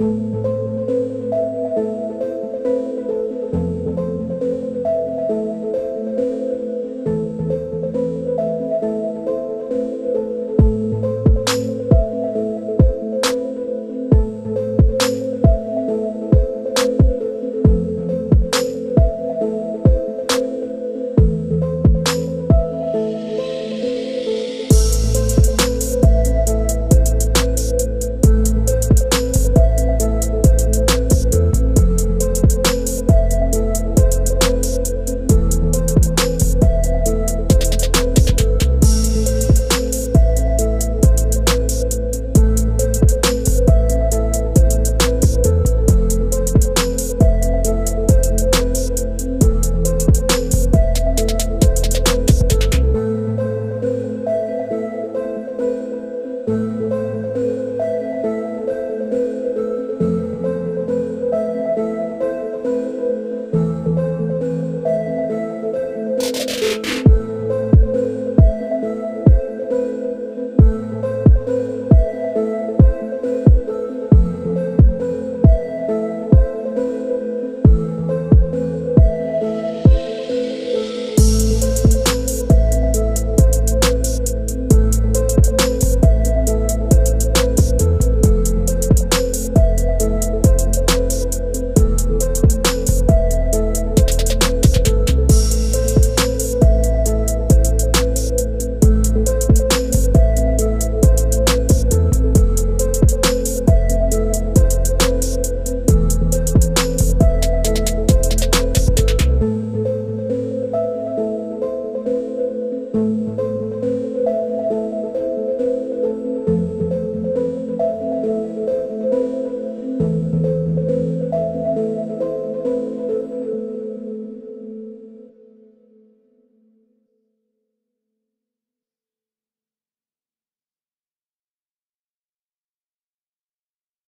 you